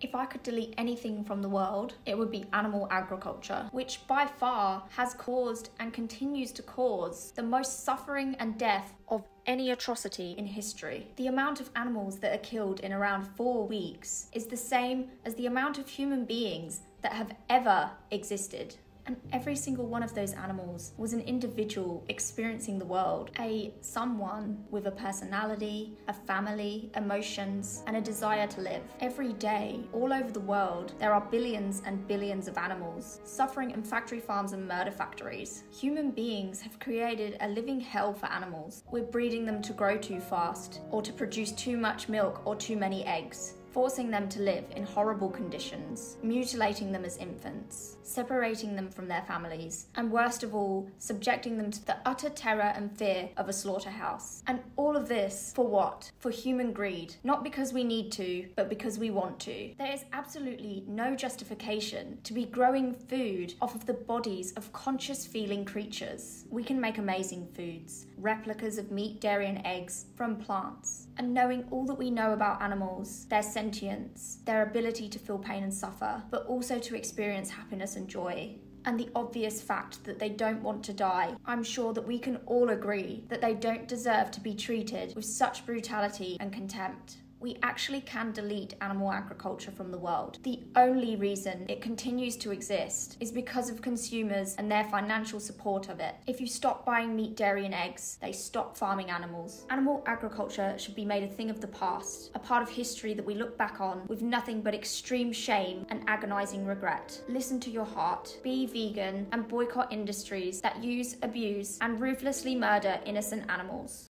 If I could delete anything from the world, it would be animal agriculture, which by far has caused and continues to cause the most suffering and death of any atrocity in history. The amount of animals that are killed in around four weeks is the same as the amount of human beings that have ever existed. And every single one of those animals was an individual experiencing the world, a someone with a personality, a family, emotions, and a desire to live. Every day, all over the world, there are billions and billions of animals suffering in factory farms and murder factories. Human beings have created a living hell for animals. We're breeding them to grow too fast, or to produce too much milk or too many eggs forcing them to live in horrible conditions, mutilating them as infants, separating them from their families, and worst of all, subjecting them to the utter terror and fear of a slaughterhouse. And all of this for what? For human greed. Not because we need to, but because we want to. There is absolutely no justification to be growing food off of the bodies of conscious feeling creatures. We can make amazing foods, replicas of meat, dairy, and eggs from plants. And knowing all that we know about animals, their sentience, their ability to feel pain and suffer, but also to experience happiness and joy, and the obvious fact that they don't want to die, I'm sure that we can all agree that they don't deserve to be treated with such brutality and contempt we actually can delete animal agriculture from the world. The only reason it continues to exist is because of consumers and their financial support of it. If you stop buying meat, dairy, and eggs, they stop farming animals. Animal agriculture should be made a thing of the past, a part of history that we look back on with nothing but extreme shame and agonizing regret. Listen to your heart, be vegan, and boycott industries that use, abuse, and ruthlessly murder innocent animals.